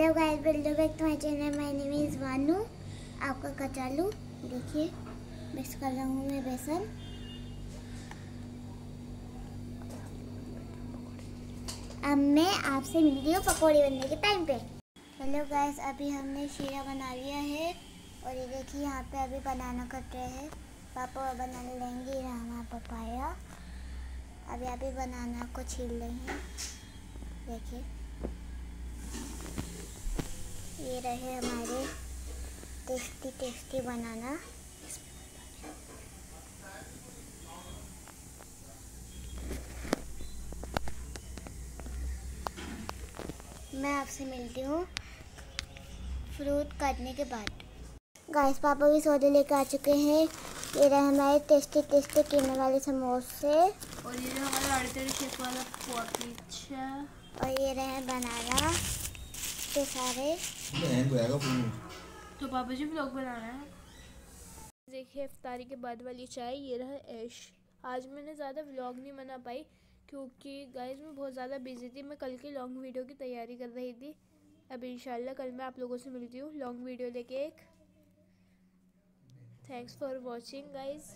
Hello guys, welcome back to my channel. My name is वानू। आपका कचालू। देखिए mix कर रहा हूँ मैं बेसन। अब मैं आपसे मिलती हूँ पकौड़ी बनने के टाइम पे। हेलो गाइस, अभी हमने शीरा बना लिया है। और ये देखिए, यहाँ पे अभी बनाना कट रहे हैं। पापा बनाने लेंगे हमारा पपाया। अभी अभी बनाना को छील रहे हैं। देखिए। ये रहे हमारे। Tasty tasty banana. मैं आपसे मिलती हूँ फ्रूट काटने के बाद। गाइस पापा भी सौदे लेकर आ चुके हैं। ये रहे हमारे टेस्टी टेस्टी कीने वाले समोसे। और ये जो हमारा वाला और ये रहे बनाना। के सारे। तो पापा जी ब्लॉग बना रहे हैं। देखिए इफ्तारी के बाद वाली चाय ये रहा ऐश। आज मैंने ज़्यादा व्लॉग नहीं बना पाई क्योंकि गाइस मैं बहुत ज़्यादा बिज़ी थी। मैं कल की लॉन्ग वीडियो की तैयारी कर रही थी। अब इंशाल्लाह कल मैं आप लोगों से मिलती हूँ। लॉन्ग वीडियो लेके एक। Thanks for watching guys